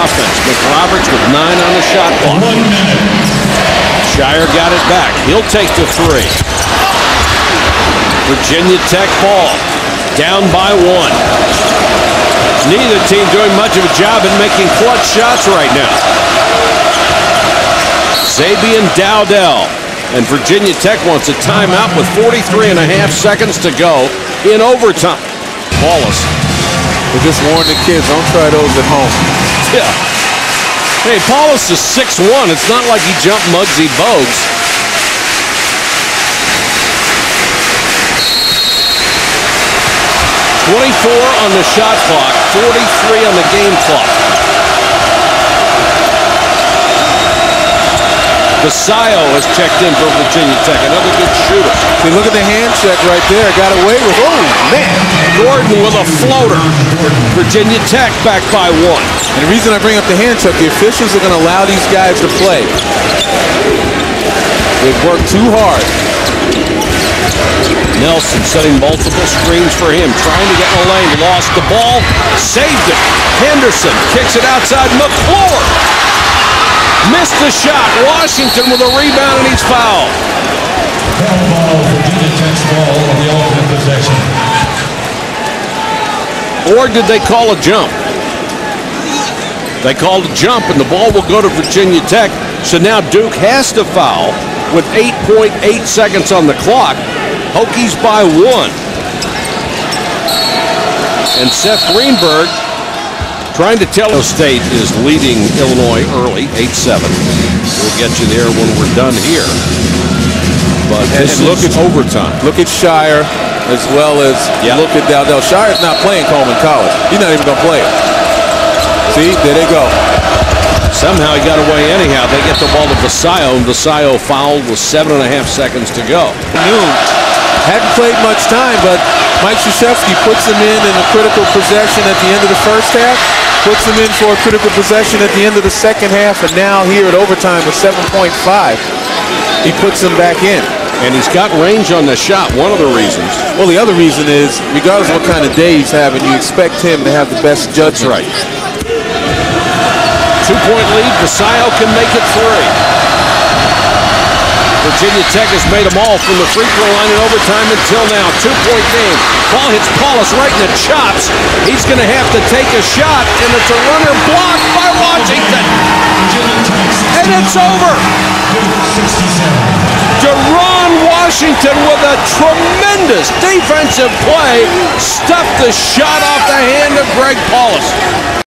offense. McRoberts with nine on the shot clock. Scheyer got it back. He'll take the three. Virginia Tech ball. Down by one. Neither team doing much of a job in making clutch shots right now. Zabian Dowdell. And Virginia Tech wants a timeout with 43 and a half seconds to go in overtime. Paulus. We just warned the kids, don't try those at home. Yeah. Hey, Paulus is 6'1". It's not like he jumped Muggsy Bogues. Twenty-four on the shot clock, 43 on the game clock. Vassallo has checked in for Virginia Tech. Another good shooter. See, look at the hand check right there. Got away with, oh, man. Gordon with a floater. Virginia Tech back by one. And the reason I bring up the hand check, the officials are going to allow these guys to play. They've worked too hard. Nelson setting multiple screens for him, trying to get in the lane, lost the ball, saved it. Henderson kicks it outside. McClure Missed the shot. Washington with a rebound and he's fouled. Foul ball, Virginia ball on the possession. Or did they call a jump? They called a jump and the ball will go to Virginia Tech. So now Duke has to foul with 8.8 seconds on the clock. Hokies by one. And Seth Greenberg Trying to tell State is leading Illinois early, 8-7. We'll get you there when we're done here. But and, this and look at overtime. Look at Scheyer as well as yeah. look at Dowdell. Scheyer's not playing Coleman Collins. He's not even going to play it. See, there they go. Somehow he got away anyhow. They get the ball to Vassallo, and Vassallo fouled with seven and a half seconds to go. Noon hadn't played much time, but Mike Krzyzewski puts him in in a critical possession at the end of the first half, puts him in for a critical possession at the end of the second half, and now here at overtime with 7.5, he puts him back in. And he's got range on the shot, one of the reasons. Well, the other reason is, regardless of what kind of day he's having, you expect him to have the best judgment. right. Two-point lead, Vassallo can make it three. Virginia Tech has made them all from the free throw line in overtime until now. Two-point game. Ball hits Paulus right in the chops. He's going to have to take a shot, and it's a runner blocked by Washington. And it's over. Deron Washington with a tremendous defensive play stuffed the shot off the hand of Greg Paulus.